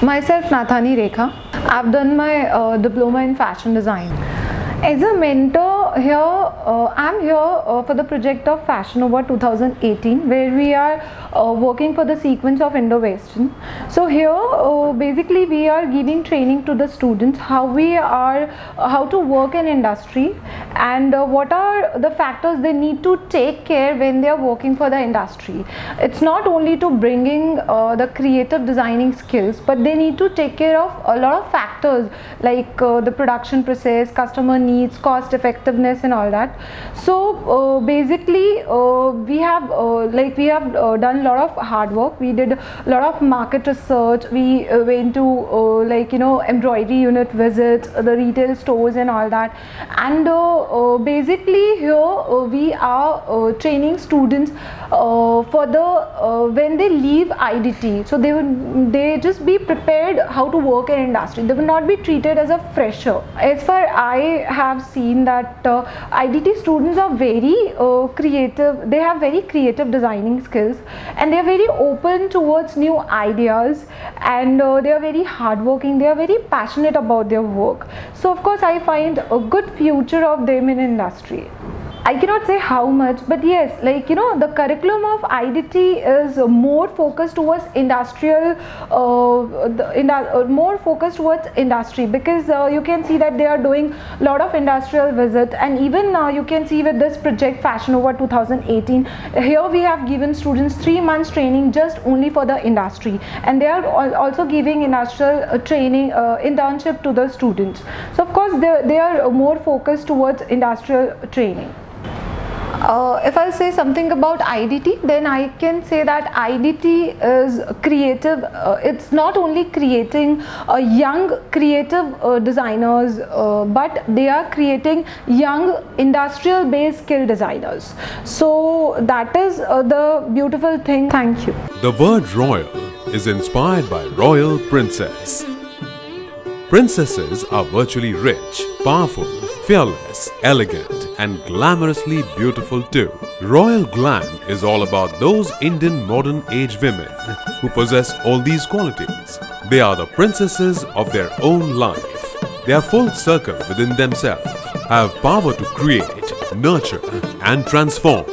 Myself Nathani Rekha. I've done my uh, diploma in fashion design. As a mentor here, uh, I'm here uh, for the project of Fashionova 2018 where we are uh, working for the sequence of Indo-Western. So here uh, basically we are giving training to the students how we are, uh, how to work in industry and uh, what are the factors they need to take care when they are working for the industry. It's not only to bringing the creative designing skills but they need to take care of a lot of factors like the production process, customer needs, cost effectiveness and all that. So uh, basically uh, we have uh, like we have uh, done a lot of hard work. We did a lot of market research. We uh, went to uh, like you know embroidery unit visits, the retail stores and all that. And basically here we are training students for the when they leave IDT. So they would they just be prepared how to work in industry. They will not be treated as a fresher. As far I have seen that uh, IDT students are very uh, creative, they have very creative designing skills and they are very open towards new ideas and uh, they are very hardworking, they are very passionate about their work. So of course I find a good future of them in industry. I cannot say how much, but yes, like you know, the curriculum of IDT is more focused towards industrial, uh, the, uh, more focused towards industry because uh, you can see that they are doing a lot of industrial visit, and even uh, you can see with this project Fashionova 2018, here we have given students three months training just only for the industry, and they are also giving industrial uh, training uh, internship to the students. So of course, they, they are more focused towards industrial training. Uh, if I'll say something about IDT, then I can say that IDT is creative. Uh, it's not only creating uh, young creative uh, designers, uh, but they are creating young industrial based skill designers. So that is uh, the beautiful thing. Thank you. The word royal is inspired by royal princess. Princesses are virtually rich, powerful, fearless, elegant and glamorously beautiful too. Royal Glam is all about those Indian modern age women who possess all these qualities. They are the princesses of their own life. They are full circle within themselves, have power to create, nurture and transform.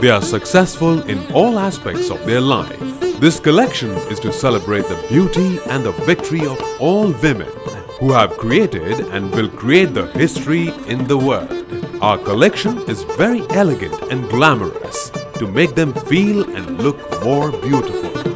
They are successful in all aspects of their life. This collection is to celebrate the beauty and the victory of all women who have created and will create the history in the world. Our collection is very elegant and glamorous to make them feel and look more beautiful.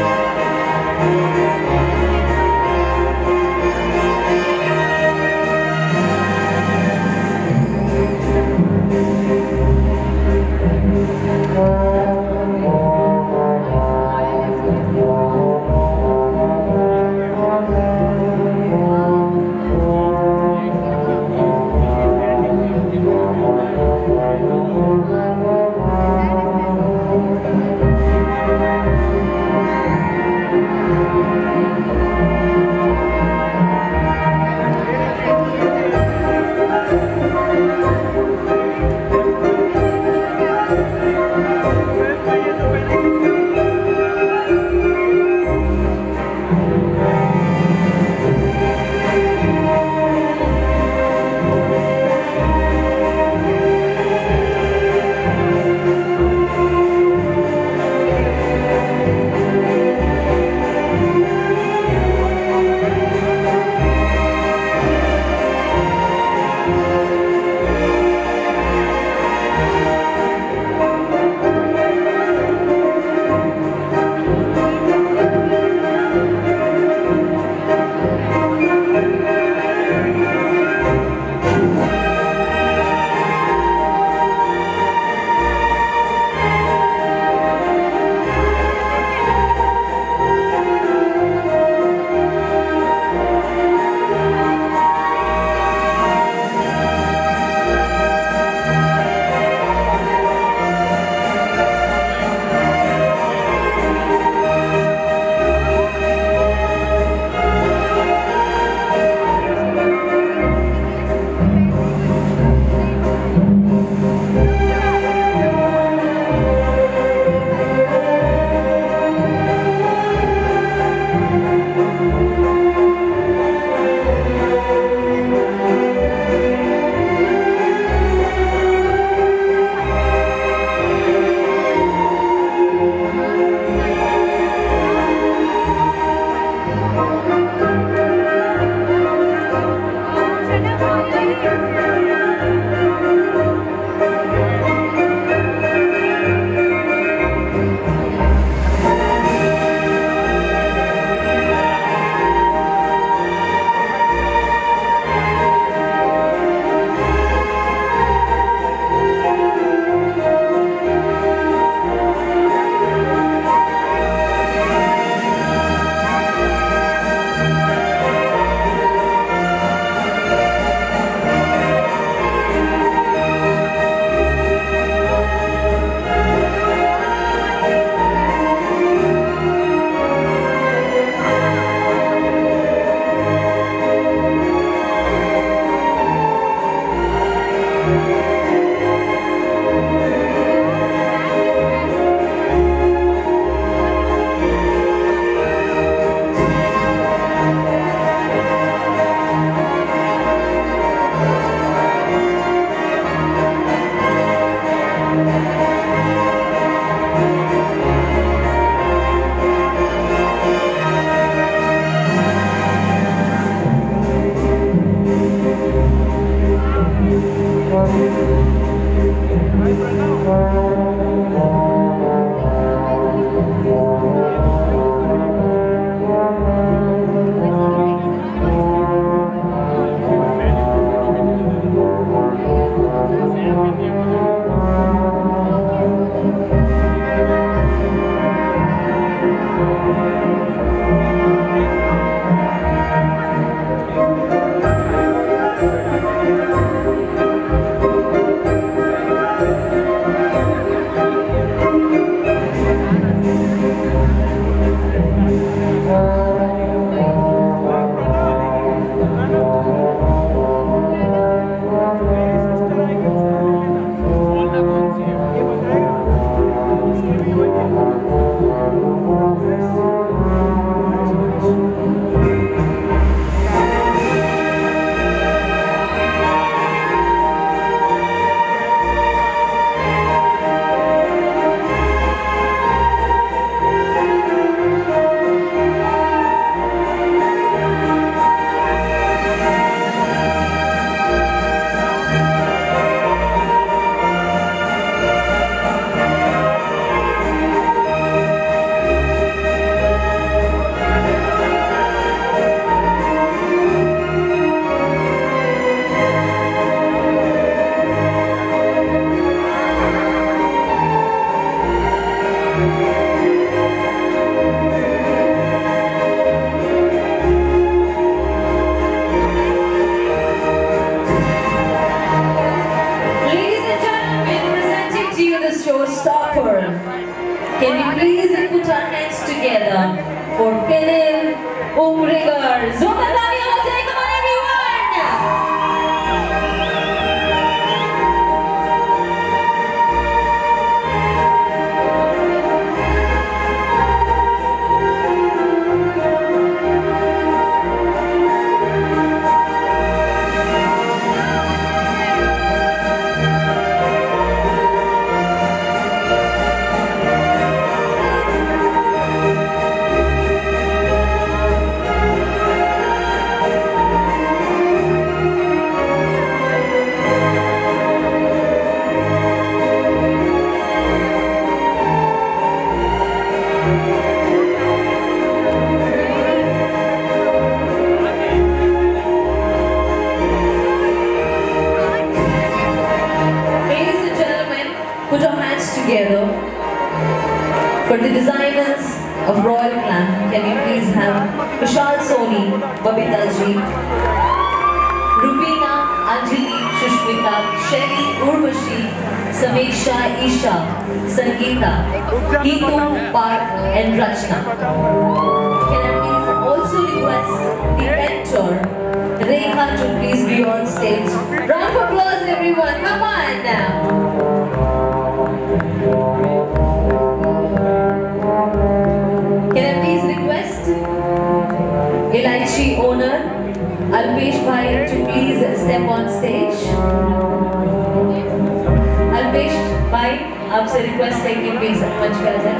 Bye. Por tener un of Royal Glam. Can you please have Vishal Soni, Babita ji, Rubina, Anjali, Shushmita, Shelly, Urvashi, Sameksha, Isha, Sangeeta, Geetu, Park and Rachna. Can I please also request the mentor, Rekha to please be on stage. Round of applause everyone, come on now. Alpesh Bhai to please step on stage. Alpesh Bhai, आपसे request है कि please मंच पे आ जाए